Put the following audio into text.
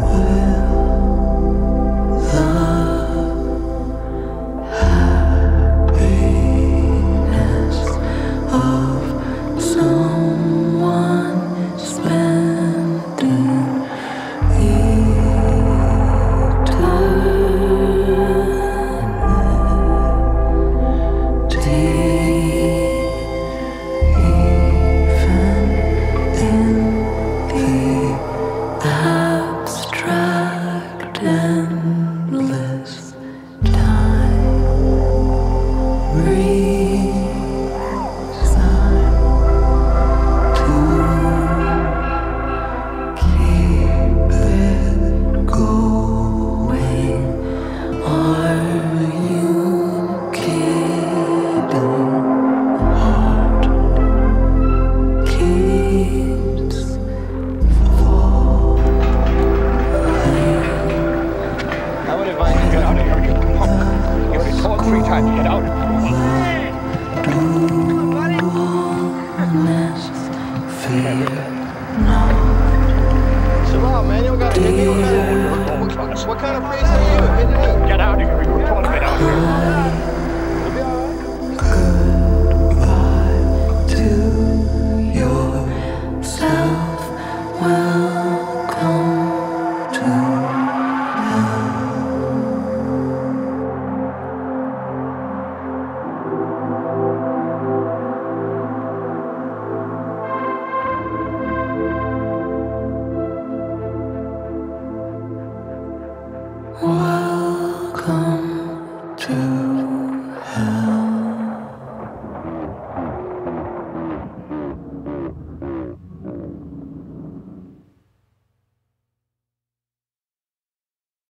will you man, you don't gotta me. What kind of, what, kind of face are you? Get out of here. We're a toilet out here.